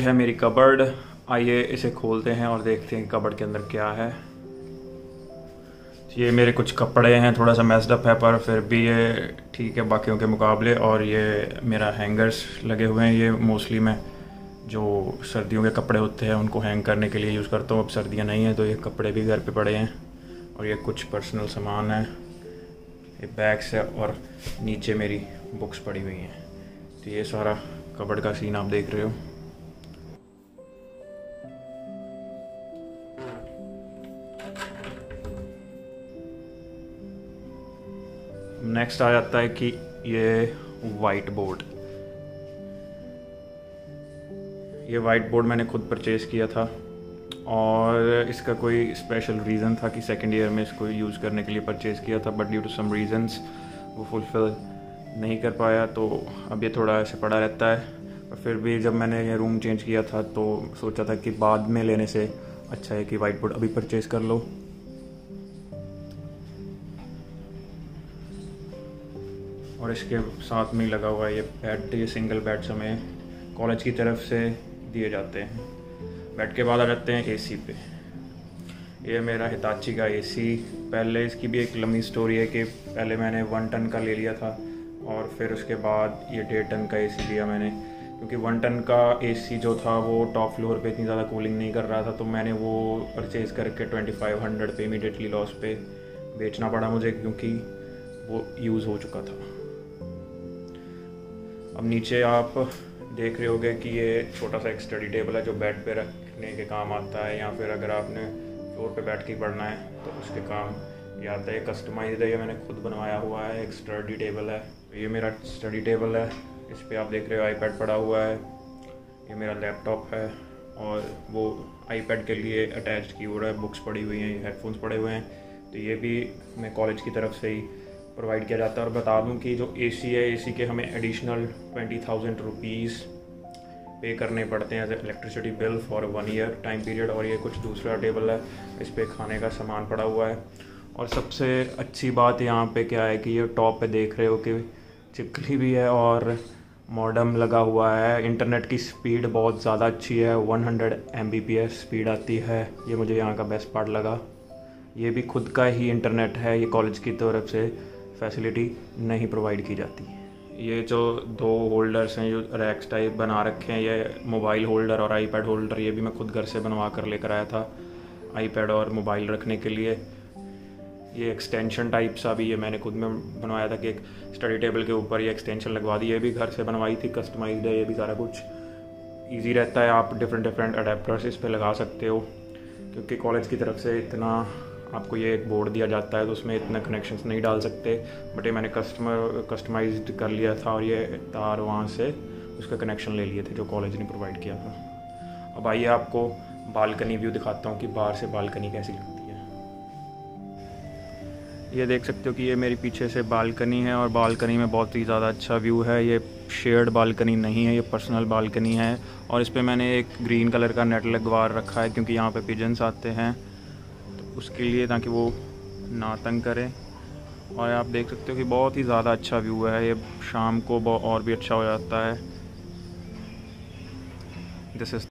है मेरी कबर्ड। आइए इसे खोलते हैं और देखते हैं कबर्ड के अंदर क्या है। ये मेरे कुछ कपड़े हैं, थोड़ा सा मैसडअप है, पर फिर भी ये ठीक है बाकियों के मुकाबले। और ये मेरा हैंगर्स लगे हुए हैं, ये मोस्टली मैं जो सर्दियों के कपड़े होते हैं, उनको हैंग करने के लिए यूज़ करता हूँ। अब सर्दियाँ नहीं हैं तो ये कपड़े भी घर पे पड़े हैं। और ये कुछ पर्सनल सामान है। ये बैग्स है और नीचे मेरी बुक्स पड़ी हुई हैं। तो ये सारा कबड़ का सीन आप देख रहे हो। नेक्स्ट आ जाता है कि ये वाइट बोर्ड ये वाइट बोर्ड मैंने खुद परचेज़ किया था और इसका कोई स्पेशल रीज़न था कि सेकेंड ईयर में इसको यूज़ करने के लिए परचेज़ किया था but due to some reasons वो फुलफ़िल नहीं कर पाया तो अब ये थोड़ा ऐसे पड़ा रहता है। और फिर भी जब मैंने ये रूम चेंज किया था तो सोचा था कि बाद में लेने से अच्छा है कि वाइट बोर्ड अभी परचेज़ कर लो। और इसके साथ में लगा हुआ ये बेड ये सिंगल बेड्स हमें कॉलेज की तरफ़ से दिए जाते हैं। बेड के बाद आ जाते हैं एसी पे। ये मेरा हिताची का एसी पहले इसकी भी एक लंबी स्टोरी है कि पहले मैंने वन टन का ले लिया था और फिर उसके बाद ये डेढ़ टन का एसी लिया मैंने। क्योंकि वन टन का एसी जो था, वो टॉप फ्लोर पे इतनी ज़्यादा कूलिंग नहीं कर रहा था तो मैंने वो परचेज़ करके ट्वेंटी फाइव हंड्रेड पे इमीडिएटली लॉस पे बेचना पड़ा मुझे, क्योंकि वो यूज़ हो चुका था। अब नीचे आप देख रहे होगे कि ये छोटा सा एक स्टडी टेबल है जो बेड पे रखने के काम आता है, या फिर अगर आपने फ्लोर पे बैठ के पढ़ना है तो उसके काम ये आता है। कस्टमाइज है, ये मैंने खुद बनवाया हुआ है, एक स्टडी टेबल है। ये मेरा स्टडी टेबल है, इस पर आप देख रहे हो आईपैड पड़ा हुआ है, ये मेरा लैपटॉप है, और वो आईपैड के लिए अटैच कीबोर्ड है बुक्स पड़ी हुई हैं हेडफोन्स पड़े हुए हैं। तो ये भी मैं कॉलेज की तरफ़ से ही प्रोवाइड किया जाता है और बता दूँ कि जो एसी है एसी के हमें एडिशनल ट्वेंटी थाउज़ेंड रुपीज़ पे करने पड़ते हैं as electricity bill for one year time period और ये कुछ दूसरा टेबल है, इस पर खाने का सामान पड़ा हुआ है। और सबसे अच्छी बात यहाँ पे क्या है कि ये टॉप पे देख रहे हो कि चिपकली भी है और मॉडम लगा हुआ है। इंटरनेट की स्पीड बहुत ज़्यादा अच्छी है 100 हंड्रेड स्पीड आती है। ये मुझे यहाँ का बेस्ट पार्ट लगा। ये भी खुद का ही इंटरनेट है, ये कॉलेज की तरफ़ से। फैसिलिटी नहीं प्रोवाइड की जाती ये जो दो होल्डर्स हैं, जो रैक्स टाइप बना रखे हैं, ये मोबाइल होल्डर और आईपैड होल्डर, ये भी मैं खुद घर से बनवा कर लेकर आया था आईपैड और मोबाइल रखने के लिए। ये एक्सटेंशन टाइप सा भी ये मैंने खुद में बनवाया था कि एक स्टडी टेबल के ऊपर ये एक्सटेंशन लगवा दी। ये भी घर से बनवाई थी कस्टमाइज है, ये भी सारा कुछ। ईजी रहता है, आप डिफरेंट डिफरेंट अडेप्टर्स इस पर लगा सकते हो, क्योंकि कॉलेज की तरफ़ से इतना आपको ये एक बोर्ड दिया जाता है तो उसमें इतना कनेक्शंस नहीं डाल सकते। बट ये मैंने कस्टमर कस्टमाइज कर लिया था और ये तार वहाँ से उसका कनेक्शन ले लिए थे जो कॉलेज ने प्रोवाइड किया था। अब आइए आपको बालकनी व्यू दिखाता हूँ कि बाहर से बालकनी कैसी लगती है। ये देख सकते हो कि ये मेरी पीछे से बालकनी है और बालकनी में बहुत ही ज़्यादा अच्छा व्यू है। ये शेयर्ड बालकनी नहीं है, ये पर्सनल बालकनी है। और इस पर मैंने एक ग्रीन कलर का नेट लगवा रखा है, क्योंकि यहाँ पे पिजन्स आते हैं। उसके लिए ताकि वो ना तंग करें। और आप देख सकते हो कि बहुत ही ज़्यादा अच्छा व्यू है। ये शाम को और भी अच्छा हो जाता है। This is